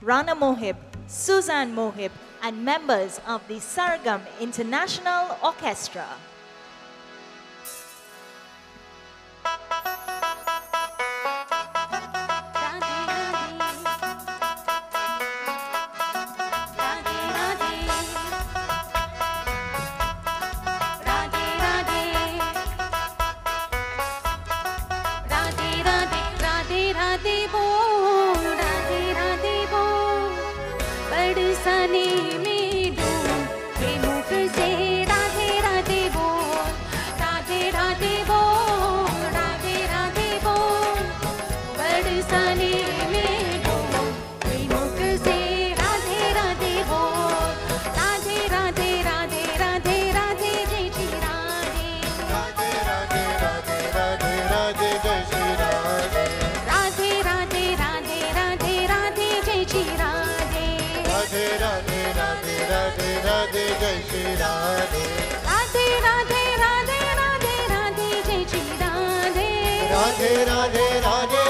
Rana Mohib, Suzanne Mohib, and members of the Sargam International Orchestra. Radhe Radhe Radhe Radhe Radhe जय श्री राधे राधे राधे राधे राधे राधे जय श्री राधे राधे राधे राधे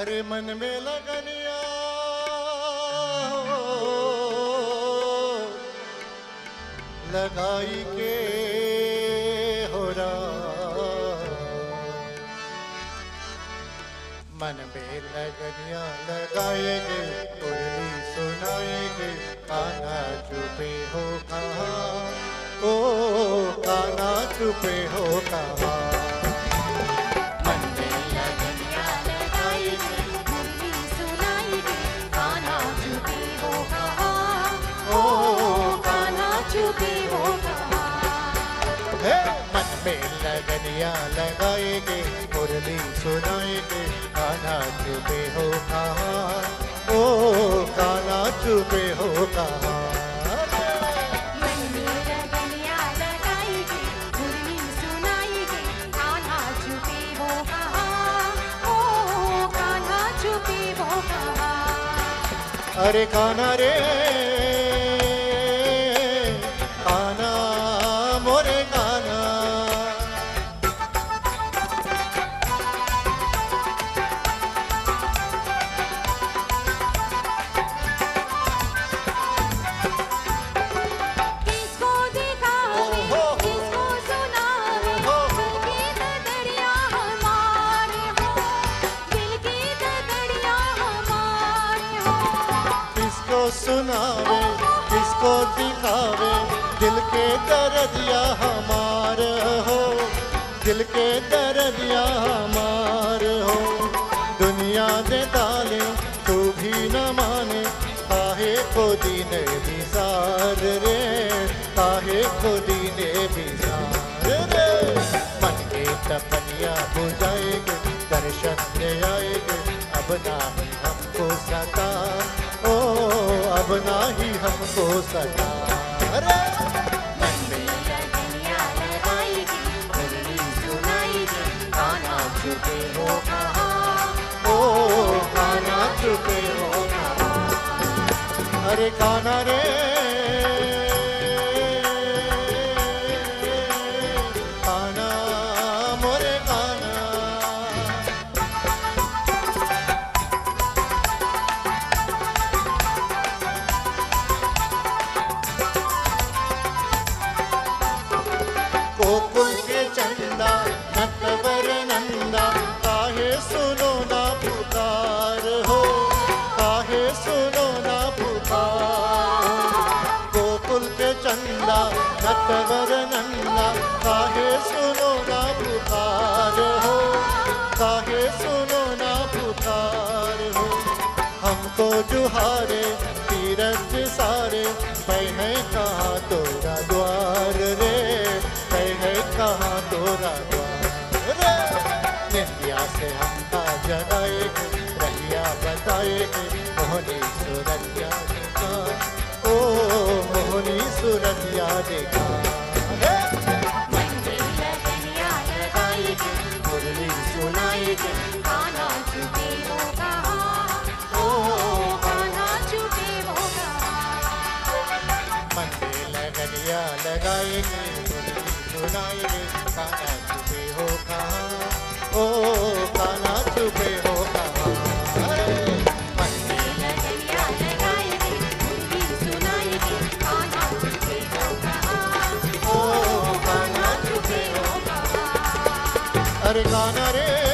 अरे मन में लगनिया लगाई के हो रहा मन में लगनिया लगाएँगे उर्मी सुनाएँगे काना चुपे हो कहा? ओ काना चुपे हो कहा? मन में लगनिया लगाएँगे मुरली सुनाएँगे काना चुपे हो कहा? ओ काना चुपे हो कहा? मन में लगनिया सुनावे किसको दिखावे दिल के दर्दिया हमार हो, दिल के दर्दिया हमार हो। दुनिया दे ताले, तू भी न माने, काहे को दीने सार रे, काहे को दीन अरे काना रे काना नटवर नंदा काहे सुनो ना पुकार हो, काहे सुनो ना पुकार हो। हमको जुहारे, तीरथ सारे, मैं है कहाँ तोरा द्वार रे, मैं है कहाँ तोरा द्वार रे। निंदिया से हमका जगाएगे रहिया बताएगे मोहनी सुरतिया सुरतिया देखा। मुरली सुनाएगी कान्हा चुपे हो कहा ओ कान्हा चुपे हो कहा मन में लगनिया लगाएँगे। मुरली सुनाएँगे काना चुपे हो कहाँ? ओ हो हर गाना रे